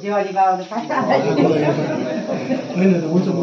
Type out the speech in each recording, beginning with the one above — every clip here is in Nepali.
दिवाली बाबाले होइन हुन्छ म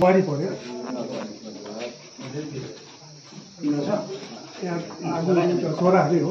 बाढी पऱ्यो छोराहरू हो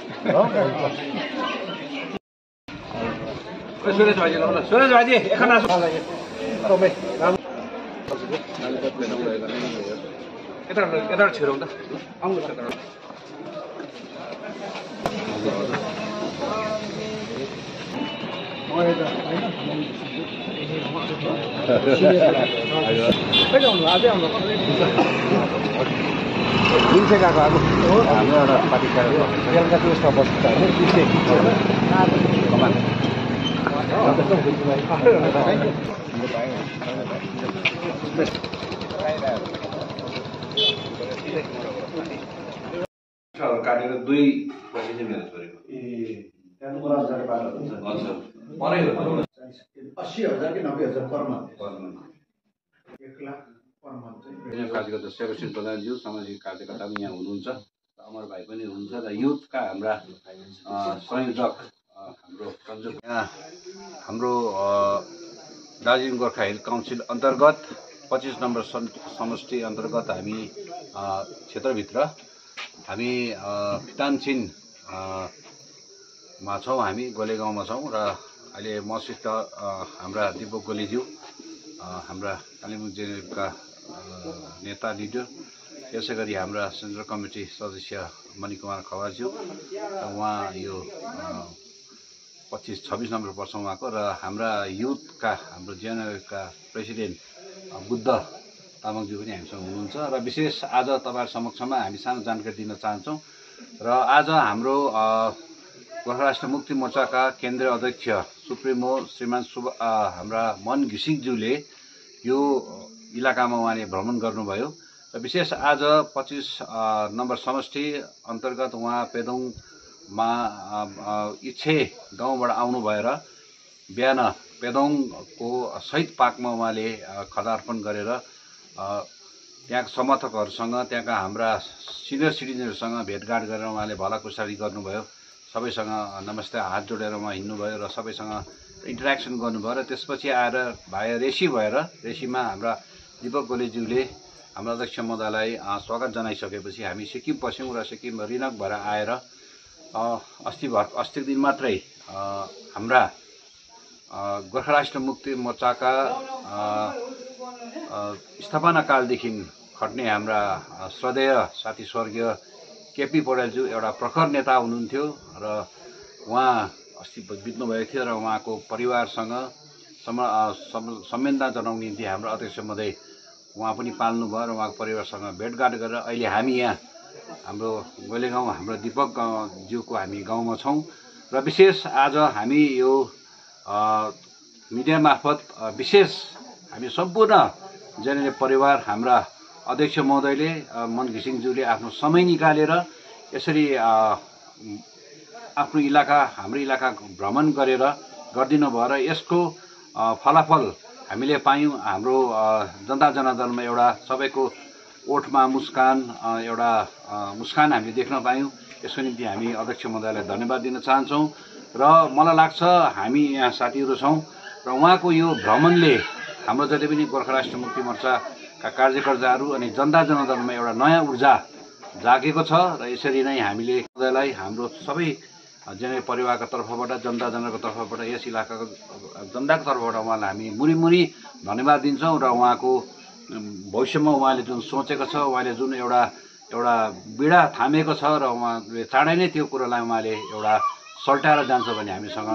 सुरेश ल ल सुरेश यता यता छिरौँ त जुन चाहिँ गएको अब हाम्रो एउटा पार्टी बेलुका चाहिँ उसमा बस्छ होइन कमान काटेर दुई पछि चाहिँ हजुर परै हो अस्सी हजार कि नब्बे हजार पर मन्थ एक लाख कार्यकर्ता सेवाश्री प्रधानज्यू सामाजिक कार्यकर्ता पनि यहाँ हुनुहुन्छ। अमर भाइ पनि हुनुहुन्छ र युथका हाम्रा संयोजक हाम्रो यहाँ हाम्रो दार्जिलिङ गोर्खा हिल काउन्सिल अन्तर्गत पच्चिस नम्बर सम- समष्टि अन्तर्गत हामी क्षेत्रभित्र हामी अ, मा छौँ हामी गोलेगाउँमा छौँ र अहिले मसित हाम्रा दिपक गोलेज्यू हाम्रा कालिम्पोङ जिल्लाका नेता लिडर। यसै गरी हाम्रा सेन्ट्रल कमिटी सदस्य मणिकुमार खवाज्यू उहाँ यो पच्चिस छब्बिस नम्बर वर्ष उहाँको र हाम्रा युथका हाम्रो जेएनएका प्रेसिडेन्ट बुद्ध तामाङज्यू पनि हामीसँग हुनुहुन्छ र विशेष आज तपाईँहरू समक्षमा हामी सानो जानकारी दिन चाहन्छौँ र आज हाम्रो गोर्खा राष्ट्र मुक्ति मोर्चाका केन्द्रीय अध्यक्ष सुप्रिमो श्रीमान सुब हाम्रा मन घिसिङज्यूले यो इलाकामा उहाँले भ्रमण गर्नुभयो र विशेष आज पच्चिस नम्बर समष्टि अन्तर्गत उहाँ पेदोङमा इच्छे गाउँबाट आउनु भएर बिहान पेदोङको शहीद पार्कमा उहाँले खदार्पण गरेर त्यहाँका समर्थकहरूसँग त्यहाँका हाम्रा सिनियर सिटिजनहरूसँग भेटघाट गरेर उहाँले भलाकुसारी गर्नुभयो। सबैसँग नमस्ते हात जोडेर उहाँ हिँड्नुभयो र सबैसँग इन्टरेक्सन गर्नुभयो र त्यसपछि आएर भाइ रेसी भएर रेसीमा हाम्रा दिपक गोलेज्यूले हाम्रो अध्यक्ष महोदयलाई स्वागत जनाइसकेपछि हामी सिक्किम पस्यौँ र सिक्किम रिनक भएर आएर अस्ति भर अस्तिको दिन मात्रै हाम्रा गोर्खा राष्ट्र मुक्ति मोर्चाका स्थापना कालदेखि खट्ने हाम्रा श्रद्धेय साथी स्वर्गीय केपी पौडेलज्यू एउटा प्रखर नेता हुनुहुन्थ्यो र उहाँ अस्ति बित्नु भएको थियो र उहाँको परिवारसँग सम- संवेदना जनाउने निम्ति हाम्रो अध्यक्ष महोदय उहाँ पनि पाल्नुभयो र उहाँको परिवारसँग भेटघाट गरेर अहिले हामी यहाँ हाम्रो गोलेगाउँ हाम्रो दिपक गाउँ- ज्यूको हामी गाउँमा छौँ र विशेष आज हामी यो मिडिया मार्फत विशेष हामी सम्पूर्ण जेनरल परिवार हाम्रा अध्यक्ष महोदयले मन घिसिङज्यूले आफ्नो समय निकालेर यसरी आफ्नो इलाका हाम्रो इलाका भ्रमण गरेर गरिदिनु भयो र यसको फलाफल हामीले पायौँ हाम्रो जनता जनार्दनमा एउटा सबैको ओठमा मुस्कान एउटा मुस्कान हामीले देख्न पायौँ। यसको निम्ति हामी अध्यक्ष महोदयलाई धन्यवाद दिन चाहन्छौँ र मलाई लाग्छ हामी यहाँ साथीहरू छौँ र उहाँको यो भ्रमणले हाम्रो जति पनि गोर्खा राष्ट्र मुक्ति मोर्चाका कार्यकर्ताहरू अनि जनता जनार्दनमा एउटा नयाँ ऊर्जा जागेको छ र यसरी नै हामीले महोदयलाई हाम्रो सबै जनै परिवारको तर्फबाट जनता जनाको तर्फबाट यस इलाकाको जनताको तर्फबाट उहाँलाई हामी मुरी मुरी धन्यवाद दिन्छौँ र उहाँको भविष्यमा उहाँले जुन सोचेको छ उहाँले जुन एउटा एउटा बिडा थामेको छ र उहाँले चाँडै नै त्यो कुरोलाई उहाँले एउटा सल्टाएर जान्छ भन्ने हामीसँग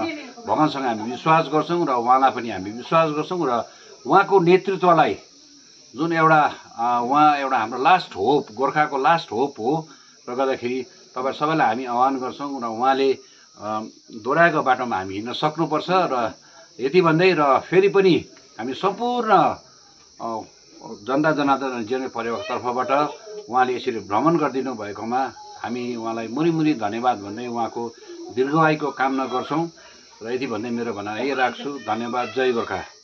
भगवान्सँग हामी विश्वास गर्छौँ र उहाँलाई पनि हामी विश्वास गर्छौँ र उहाँको नेतृत्वलाई जुन एउटा उहाँ एउटा हाम्रो लास्ट होप गोर्खाको लास्ट होप हो र गर्दाखेरि तपाईँ सबैलाई हामी आह्वान गर्छौँ र उहाँले दोहोऱ्याएको बाटोमा हामी हिँड्न सक्नुपर्छ र यति भन्दै र फेरि पनि हामी सम्पूर्ण जनता जनार्दन जिउने परिवारको तर्फबाट उहाँले यसरी भ्रमण गरिदिनु भएकोमा हामी उहाँलाई मुरी मुरी धन्यवाद भन्दै उहाँको दीर्घायुको कामना गर्छौँ र यति भन्दै मेरो भनाइ राख्छु। धन्यवाद। जय गोर्खा।